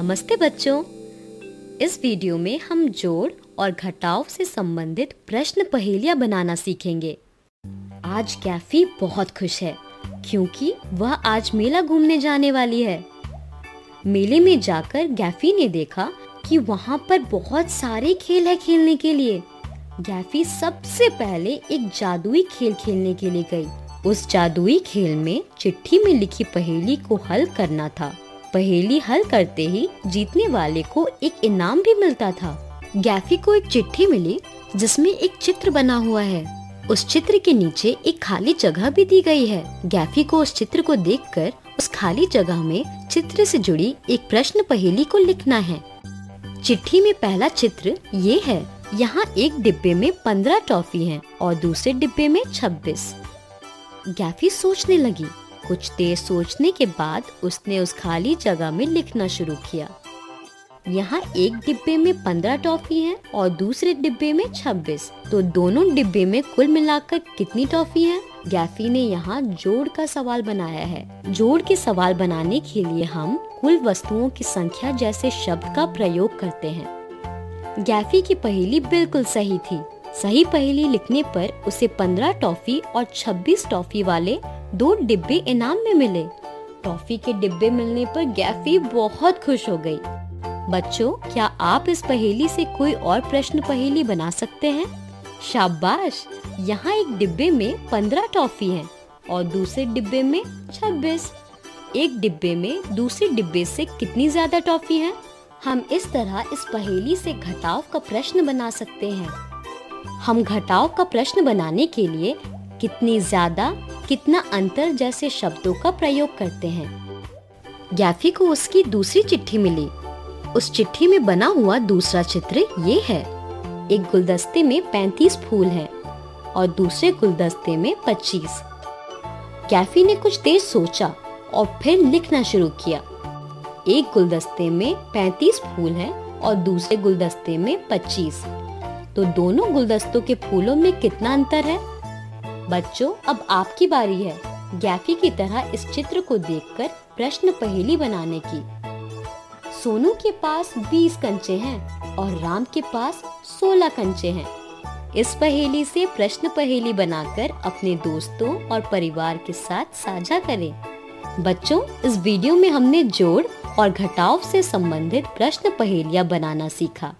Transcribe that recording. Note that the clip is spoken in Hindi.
नमस्ते बच्चों। इस वीडियो में हम जोड़ और घटाव से संबंधित प्रश्न पहेलियाँ बनाना सीखेंगे। आज कैफी बहुत खुश है, क्योंकि वह आज मेला घूमने जाने वाली है। मेले में जाकर गैफी ने देखा कि वहाँ पर बहुत सारे खेल है खेलने के लिए। गैफी सबसे पहले एक जादुई खेल खेलने के लिए गई। उस जादुई खेल में चिट्ठी में लिखी पहेली को हल करना था। पहेली हल करते ही जीतने वाले को एक इनाम भी मिलता था। गैफी को एक चिट्ठी मिली, जिसमें एक चित्र बना हुआ है। उस चित्र के नीचे एक खाली जगह भी दी गई है। गैफी को उस चित्र को देखकर, उस खाली जगह में चित्र से जुड़ी एक प्रश्न पहेली को लिखना है। चिट्ठी में पहला चित्र ये है, यहाँ एक डिब्बे में पंद्रह टॉफी हैं और दूसरे डिब्बे में छब्बीस। गैफी सोचने लगी कुछ देर सोचने के बाद उसने उस खाली जगह में लिखना शुरू किया। यहाँ एक डिब्बे में पंद्रह टॉफी हैं और दूसरे डिब्बे में छब्बीस। तो दोनों डिब्बे में कुल मिलाकर कितनी टॉफी हैं? गैफी ने यहाँ जोड़ का सवाल बनाया है। जोड़ के सवाल बनाने के लिए हम कुल वस्तुओं की संख्या जैसे शब्द का प्रयोग करते हैं। गैफी की पहेली बिल्कुल सही थी। सही पहेली लिखने पर उसे पंद्रह टॉफी और छब्बीस टॉफी वाले दो डिब्बे इनाम में मिले। टॉफी के डिब्बे मिलने पर गैफी बहुत खुश हो गई। बच्चों, क्या आप इस पहेली से कोई और प्रश्न पहेली बना सकते हैं? शाबाश! यहाँ एक डिब्बे में पंद्रह टॉफी हैं और दूसरे डिब्बे में छब्बीस। एक डिब्बे में दूसरे डिब्बे से कितनी ज़्यादा टॉफी है? हम इस तरह इस पहेली से घटाव का प्रश्न बना सकते हैं। हम घटाव का प्रश्न बनाने के लिए कितनी ज़्यादा, कितना अंतर जैसे शब्दों का प्रयोग करते हैं। गैफी को उसकी दूसरी चिट्ठी मिली। उस चिट्ठी में बना हुआ दूसरा चित्र ये है। एक गुलदस्ते में 35 फूल हैं और दूसरे गुलदस्ते में 25। कैफी ने कुछ देर सोचा और फिर लिखना शुरू किया। एक गुलदस्ते में 35 फूल हैं और दूसरे गुलदस्ते में 25। तो दोनों गुलदस्तों के फूलों में कितना अंतर है? बच्चों, अब आपकी बारी है। गैफी की तरह इस चित्र को देखकर प्रश्न पहेली बनाने की। सोनू के पास 20 कंचे हैं और राम के पास 16 कंचे हैं। इस पहेली से प्रश्न पहेली बनाकर अपने दोस्तों और परिवार के साथ साझा करें। बच्चों, इस वीडियो में हमने जोड़ और घटाव से संबंधित प्रश्न पहेलियाँ बनाना सीखा।